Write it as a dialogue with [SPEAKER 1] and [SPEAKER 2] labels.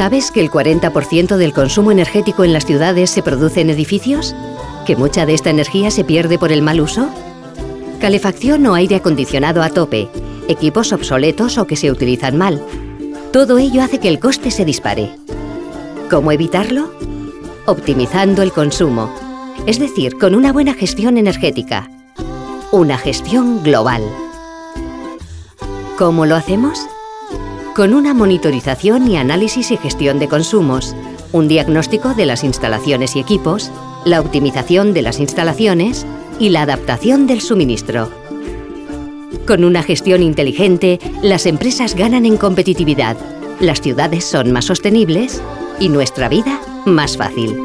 [SPEAKER 1] ¿Sabes que el 40% del consumo energético en las ciudades se produce en edificios? ¿Que mucha de esta energía se pierde por el mal uso? Calefacción o aire acondicionado a tope, equipos obsoletos o que se utilizan mal. Todo ello hace que el coste se dispare. ¿Cómo evitarlo? Optimizando el consumo, es decir, con una buena gestión energética. Una gestión global. ¿Cómo lo hacemos? Con una monitorización y análisis y gestión de consumos, un diagnóstico de las instalaciones y equipos, la optimización de las instalaciones y la adaptación del suministro. Con una gestión inteligente, las empresas ganan en competitividad, las ciudades son más sostenibles y nuestra vida más fácil.